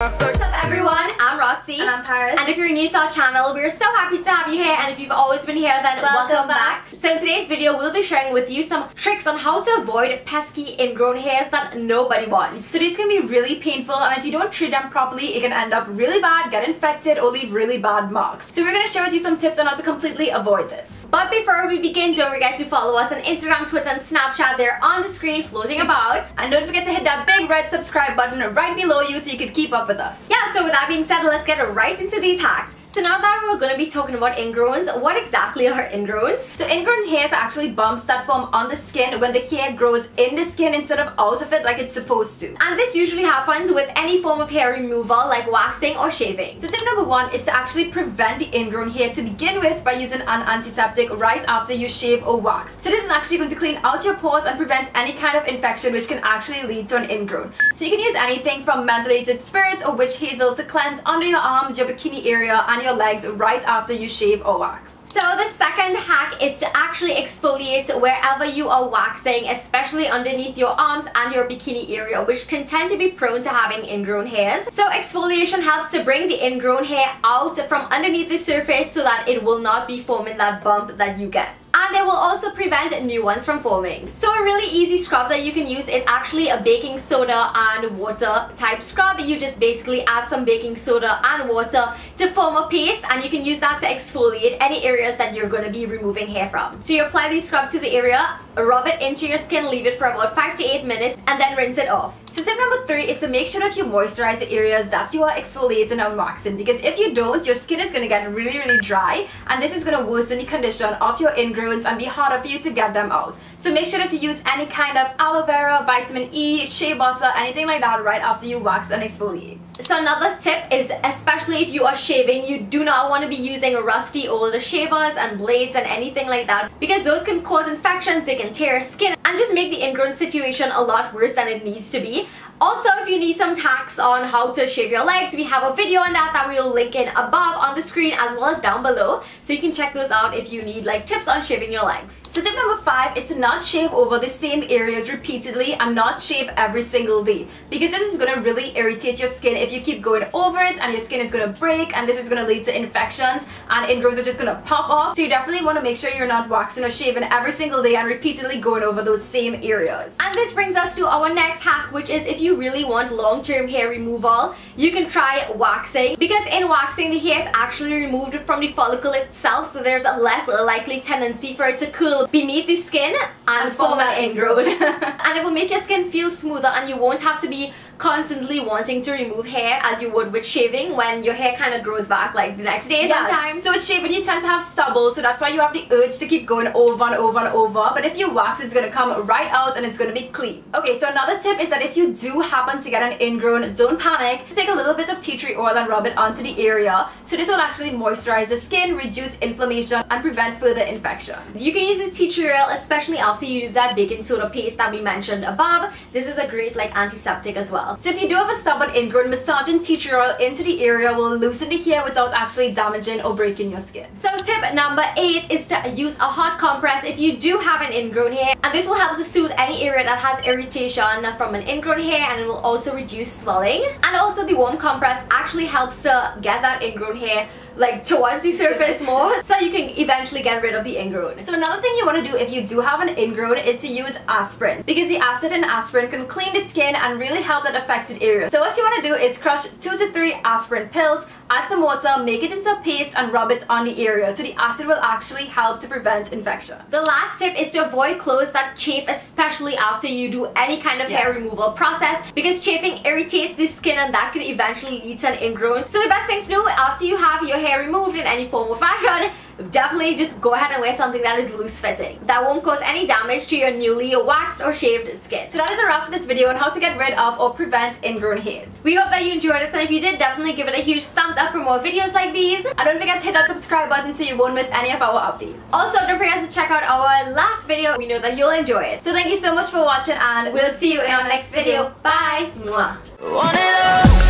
What's up everyone, Roxy. And I'm Paris. And if you're new to our channel, we're so happy to have you here and if you've always been here then welcome, Welcome back. back. So in today's video we'll be sharing with you some tricks on how to avoid pesky ingrown hairs that nobody wants. So these can be really painful and if you don't treat them properly, it can end up really bad, get infected or leave really bad marks. So we're going to share with you some tips on how to completely avoid this. But before we begin, don't forget to follow us on Instagram, Twitter and Snapchat. They're on the screen floating about. And don't forget to hit that big red subscribe button right below you so you can keep up with us. Yeah, so with that being said, let's get right into these hacks. So now that we're going to be talking about ingrowns, what exactly are ingrowns? So ingrown hairs are actually bumps that form on the skin when the hair grows in the skin instead of out of it like it's supposed to. And this usually happens with any form of hair removal like waxing or shaving. So tip number one is to actually prevent the ingrown hair to begin with by using an antiseptic right after you shave or wax. So this is actually going to clean out your pores and prevent any kind of infection which can actually lead to an ingrown. So you can use anything from mentholated spirits or witch hazel to cleanse under your arms, your bikini area and your legs right after you shave or wax. So the second hack is to actually exfoliate wherever you are waxing, especially underneath your arms and your bikini area, which can tend to be prone to having ingrown hairs. So exfoliation helps to bring the ingrown hair out from underneath the surface so that it will not be forming that bump that you get and it will also prevent new ones from forming. So a really easy scrub that you can use is actually a baking soda and water type scrub. You just basically add some baking soda and water to form a paste and you can use that to exfoliate any areas that you're going to be removing hair from. So you apply the scrub to the area, rub it into your skin, leave it for about 5 to 8 minutes and then rinse it off. Tip number three is to make sure that you moisturize the areas that you are exfoliating and waxing because if you don't, your skin is going to get really really dry and this is going to worsen the condition of your ingrowns and be harder for you to get them out. So make sure that you use any kind of aloe vera, vitamin E, shea butter, anything like that right after you wax and exfoliate. So another tip is especially if you are shaving, you do not want to be using rusty old shavers and blades and anything like that because those can cause infections, they can tear skin and just make the ingrown situation a lot worse than it needs to be. Also, if you need some hacks on how to shave your legs, we have a video on that that we will link in above on the screen as well as down below. So you can check those out if you need like tips on shaving your legs. So tip number five is to not shave over the same areas repeatedly and not shave every single day because this is going to really irritate your skin if you keep going over it and your skin is going to break and this is going to lead to infections and ingrowns are just going to pop off. So you definitely want to make sure you're not waxing or shaving every single day and repeatedly going over those same areas. And this brings us to our next hack which is if you really want long-term hair removal, you can try waxing because in waxing the hair is actually removed from the follicle itself so there's a less likely tendency for it to curl beneath the skin and, and form an ingrown. and it will make your skin feel smoother and you won't have to be constantly wanting to remove hair as you would with shaving when your hair kind of grows back like the next day yes. sometimes. So with shaving you tend to have stubble so that's why you have the urge to keep going over and over and over but if you wax it's going to come right out and it's going to be clean. Okay so another tip is that if you do happen to get an ingrown don't panic. Take a little bit of tea tree oil and rub it onto the area so this will actually moisturize the skin, reduce inflammation and prevent further infection. You can use the tea tree oil especially after you do that baking soda paste that we mentioned above. This is a great like antiseptic as well. So if you do have a stubborn ingrown, massaging tea tree oil into the area will loosen the hair without actually damaging or breaking your skin. So tip number 8 is to use a hot compress if you do have an ingrown hair and this will help to soothe any area that has irritation from an ingrown hair and it will also reduce swelling. And also the warm compress actually helps to get that ingrown hair like towards the surface more so you can eventually get rid of the ingrown. So another thing you want to do if you do have an ingrown is to use aspirin because the acid in aspirin can clean the skin and really help that affected area. So what you want to do is crush 2 to 3 aspirin pills add some water, make it into a paste and rub it on the area so the acid will actually help to prevent infection. The last tip is to avoid clothes that chafe especially after you do any kind of yeah. hair removal process because chafing irritates the skin and that can eventually lead to an ingrown. So the best thing to do after you have your hair removed in any form of fashion definitely just go ahead and wear something that is loose fitting. That won't cause any damage to your newly waxed or shaved skin. So that is a wrap for this video on how to get rid of or prevent ingrown hairs. We hope that you enjoyed it and if you did definitely give it a huge thumbs up for more videos like these. And don't forget to hit that subscribe button so you won't miss any of our updates. Also don't forget to check out our last video. We know that you'll enjoy it. So thank you so much for watching and we'll see you in our next video. Bye! Mwah.